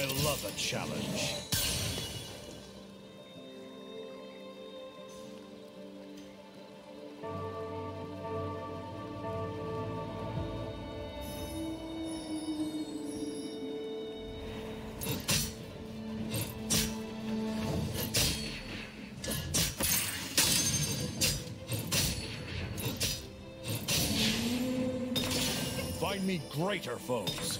I love a challenge. Find me greater foes.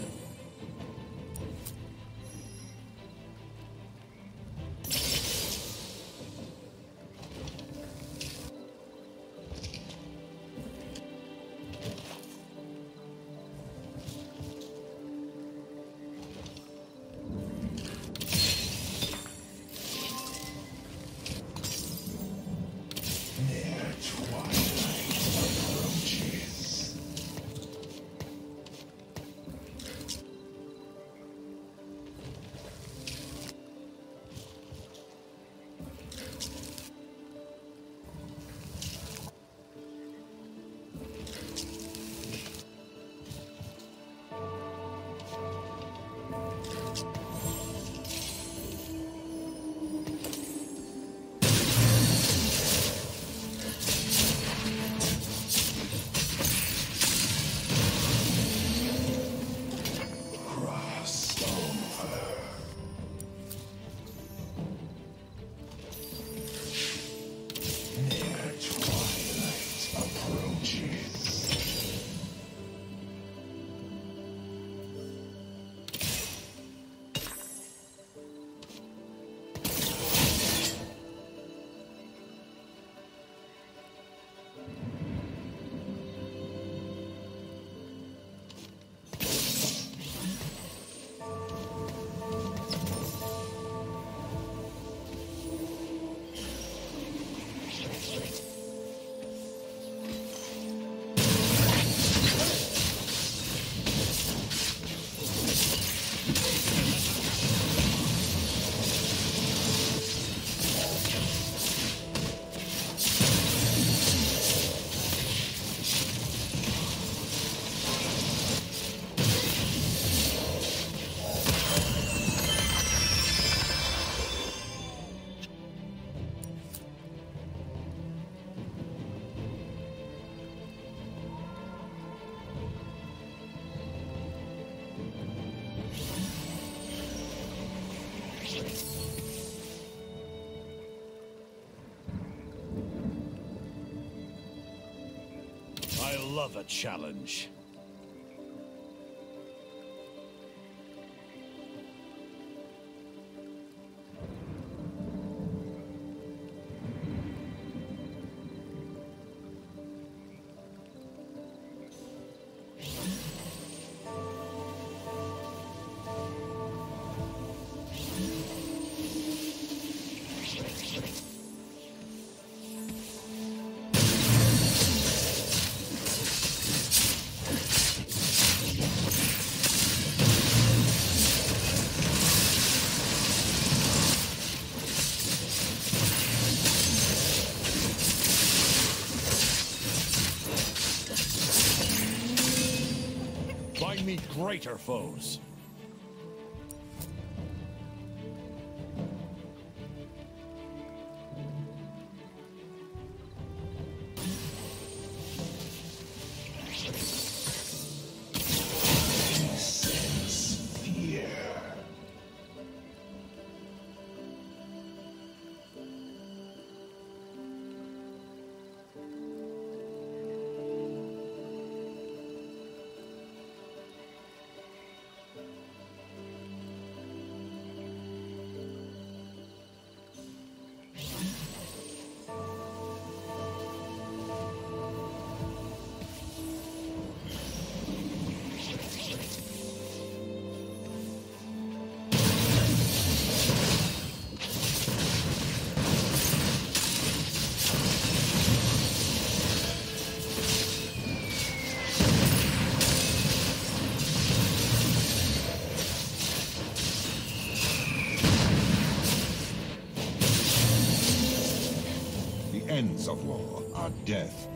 Love a challenge. Greater foes. Death.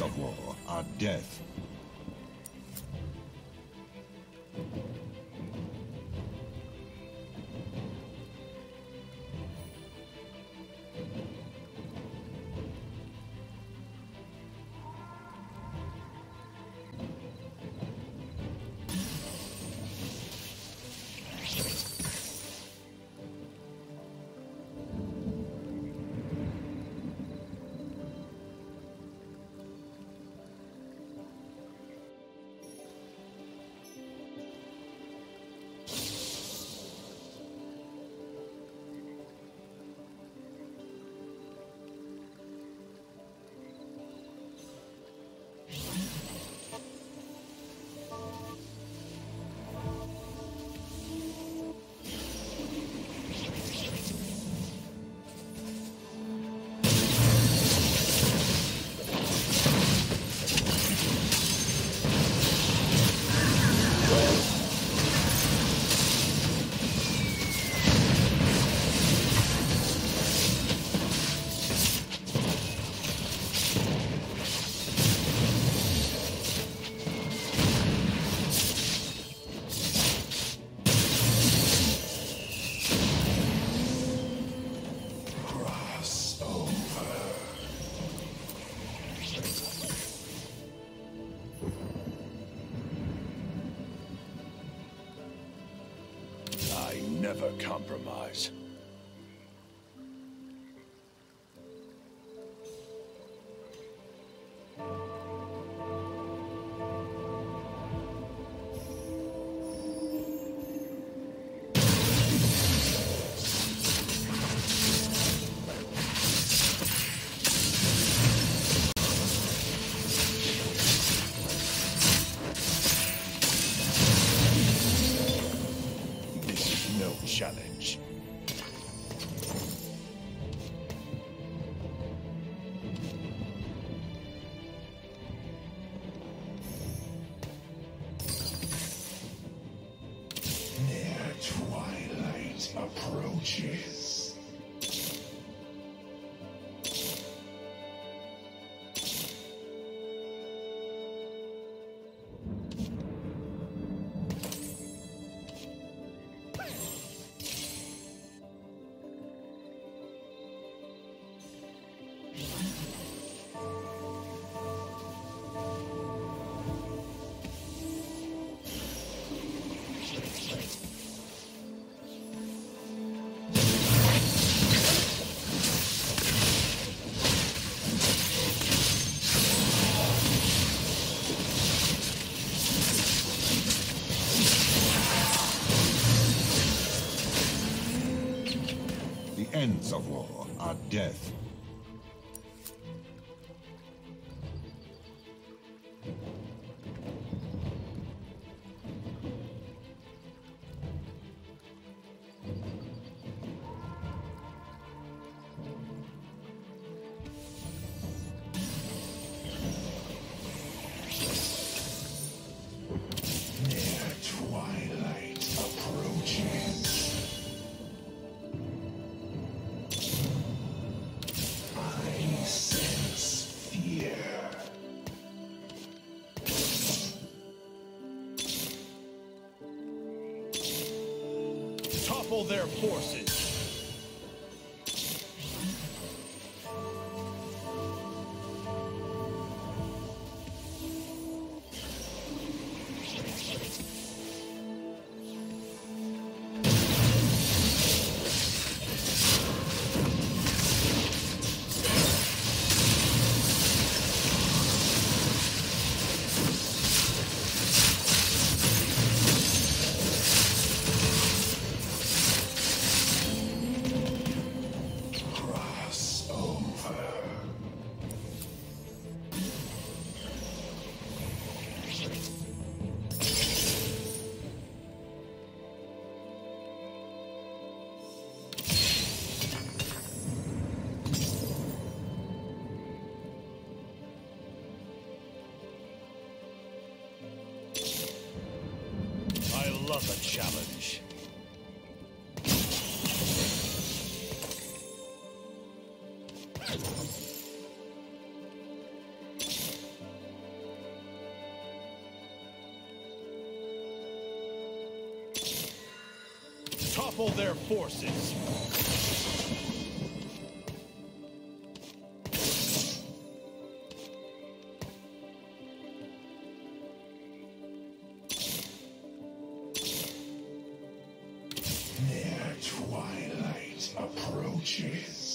Of war are death. No death. Topple their forces. Topple their forces. Their twilight approaches.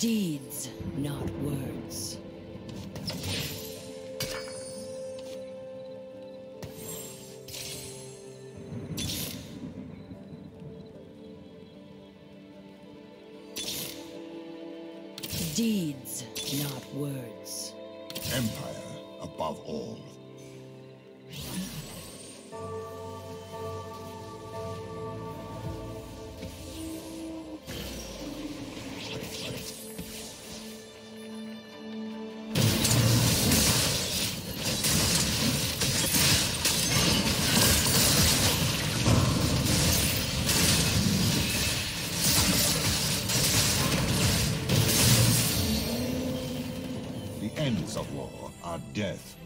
Deeds, not words. Deeds, The ends of war are death.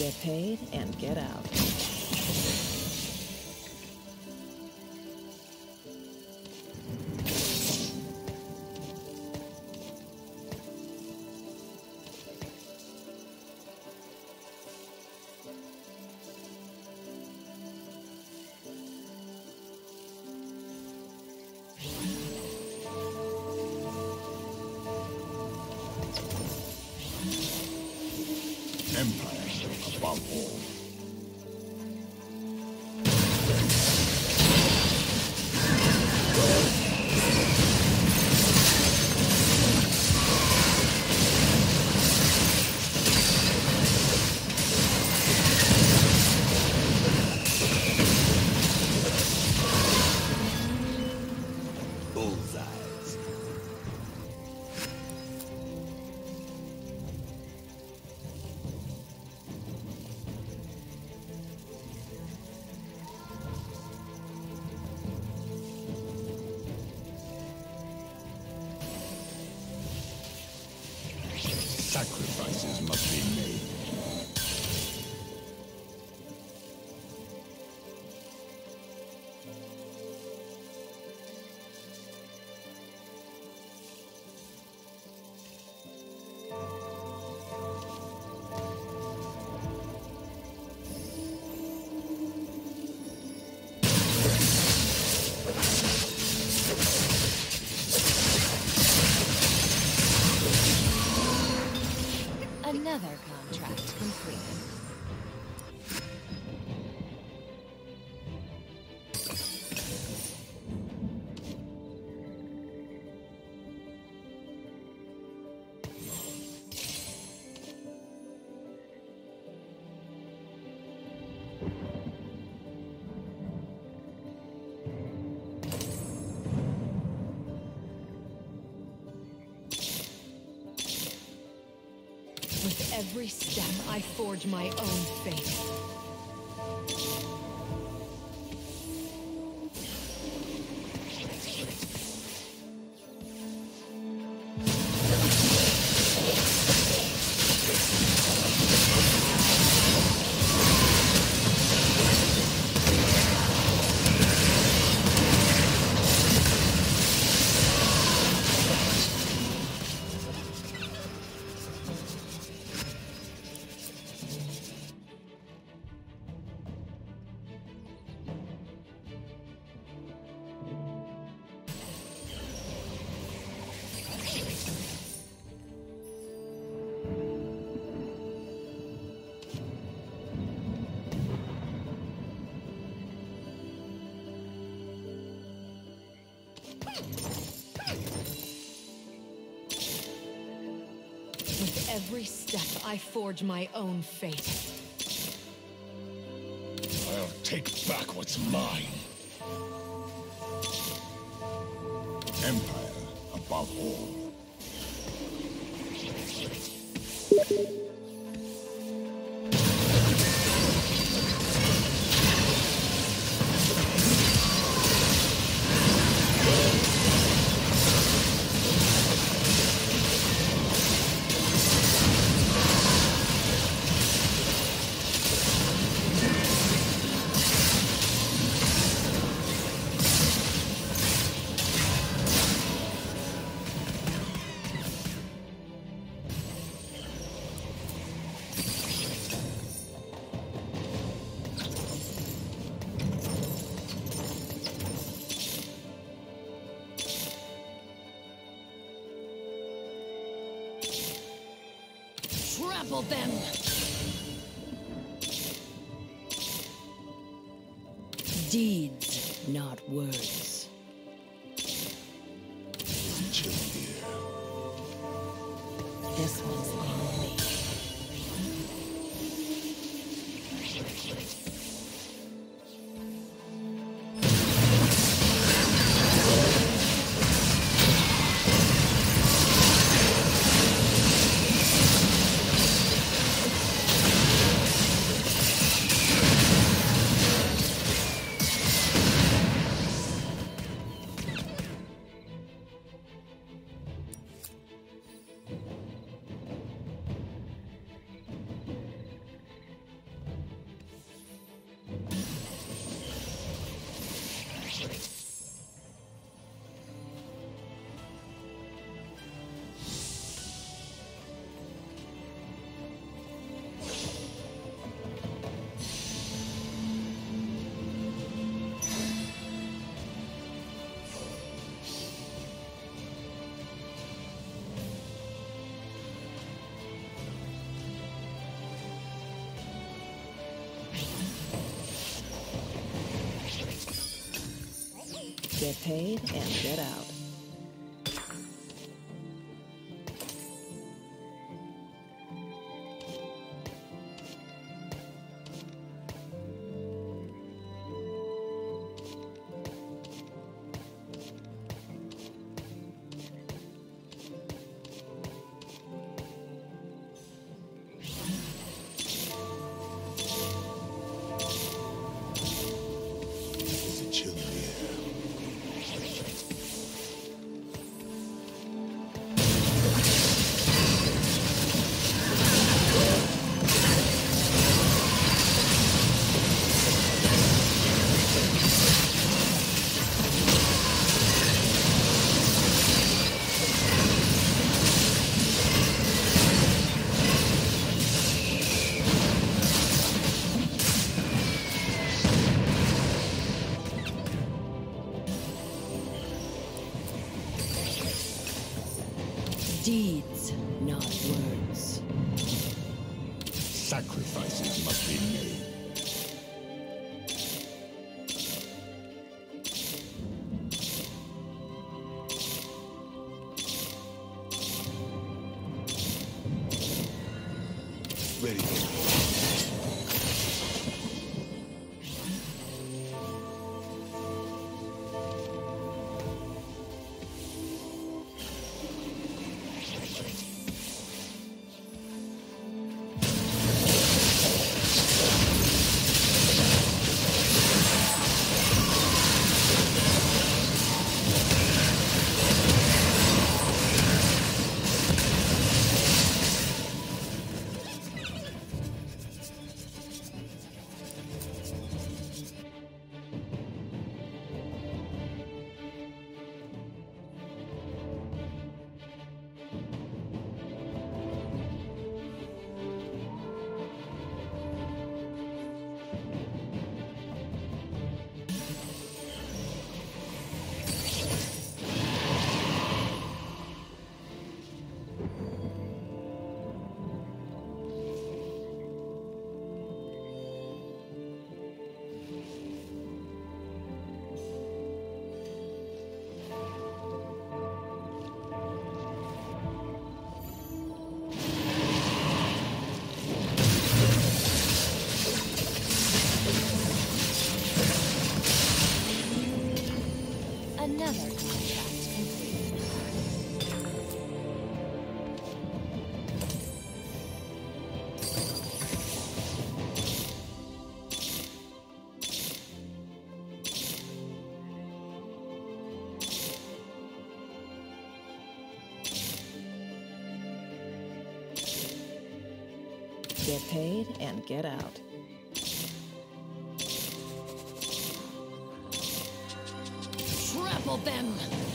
Get paid and get out. Every step, I forge my own fate. Every step, I forge my own fate. I'll take back what's mine. Empire above all. Deeds, not words. Get paid and get out. Deeds, not words. Sacrifices must be made. Get paid and get out. Trample them!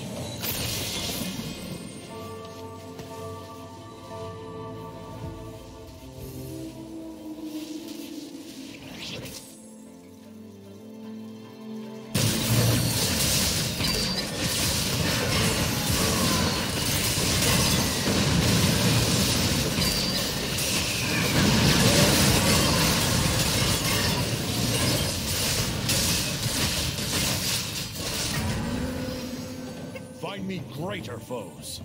Greater foes.